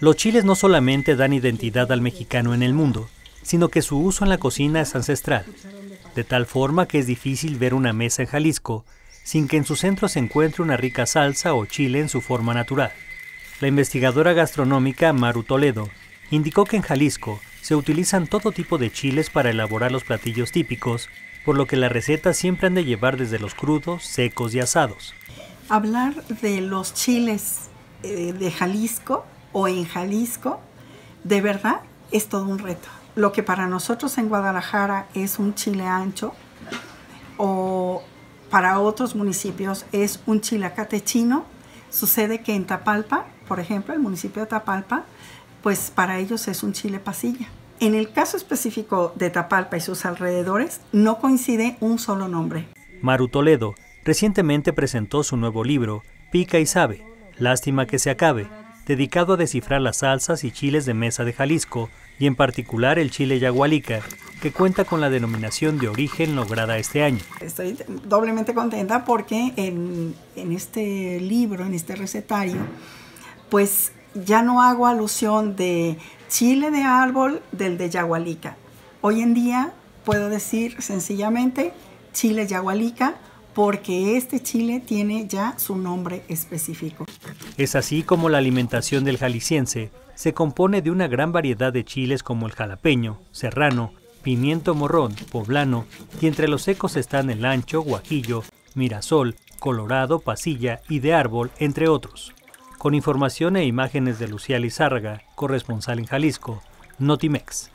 Los chiles no solamente dan identidad al mexicano en el mundo, sino que su uso en la cocina es ancestral, de tal forma que es difícil ver una mesa en Jalisco sin que en su centro se encuentre una rica salsa o chile en su forma natural. La investigadora gastronómica Maru Toledo indicó que en Jalisco se utilizan todo tipo de chiles para elaborar los platillos típicos, por lo que las recetas siempre han de llevar desde los crudos, secos y asados. Hablar de los chiles eh, de Jalisco o en Jalisco, de verdad es todo un reto. Lo que para nosotros en Guadalajara es un chile ancho o para otros municipios es un chile chino, sucede que en Tapalpa, por ejemplo, el municipio de Tapalpa, pues para ellos es un chile pasilla. En el caso específico de Tapalpa y sus alrededores, no coincide un solo nombre. Maru Toledo recientemente presentó su nuevo libro, Pica y Sabe, Lástima que se acabe, dedicado a descifrar las salsas y chiles de mesa de Jalisco, y en particular el chile yagualica, que cuenta con la denominación de origen lograda este año. Estoy doblemente contenta porque en, este libro, en este recetario, pues ya no hago alusión de chile de árbol del de yagualica. Hoy en día puedo decir sencillamente chile yagualica porque este chile tiene ya su nombre específico. Es así como la alimentación del jalisciense se compone de una gran variedad de chiles como el jalapeño, serrano, pimiento morrón, poblano, y entre los secos están el ancho, guajillo, mirasol, colorado, pasilla y de árbol, entre otros. Con información e imágenes de Lucía Lizárraga, corresponsal en Jalisco, Notimex.